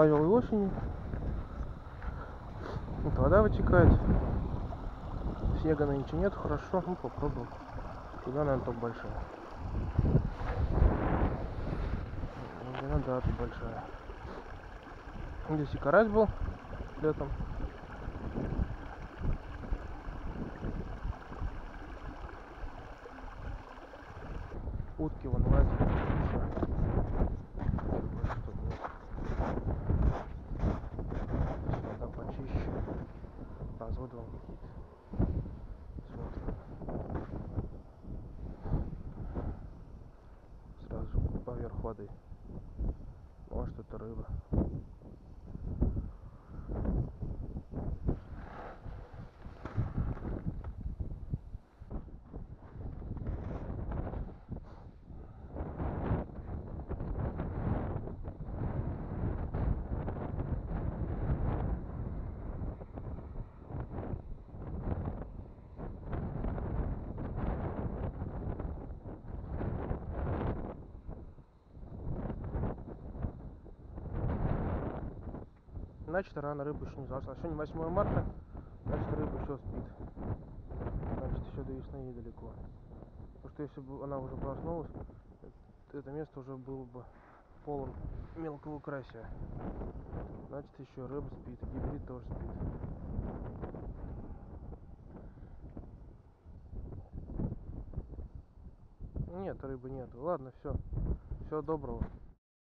ловил и осенью. Вот вода вытекает. Снега на ничего нет, хорошо, ну попробуем. Глубина, наверное, только большая. Глубина, да, тут большая. Здесь и карась был летом. Утки вон лазят. Всё. Больше тут нет. Здесь вода почище. Какие-то. Смотрим. Сразу поверх воды. Может это рыба. Значит, рано рыба еще не зашла. Сегодня 8 марта, значит, рыба еще спит. Значит, еще до весны недалеко. Потому что если бы она уже проснулась, э- это место уже было бы полон мелкого карася. Значит, еще рыба спит, и гибрид тоже спит. Нет, рыбы нету. Ладно, все. Всего доброго.